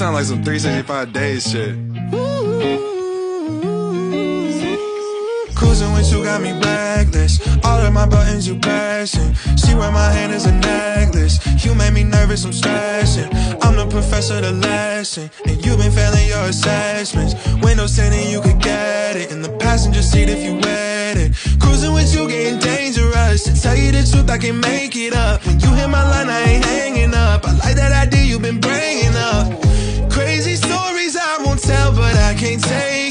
sound like some 365 days shit. Cruising with you got me reckless. All of my buttons you pressing. She wear my hand as a necklace. You made me nervous, I'm stressing. I'm the professor, the lesson. And you've been failing your assessments. Windows tinted, you could get it. In the passenger seat if you wet it. Cruising with you getting dangerous. To tell you the truth, I can make it up. When you hit my line, I can't take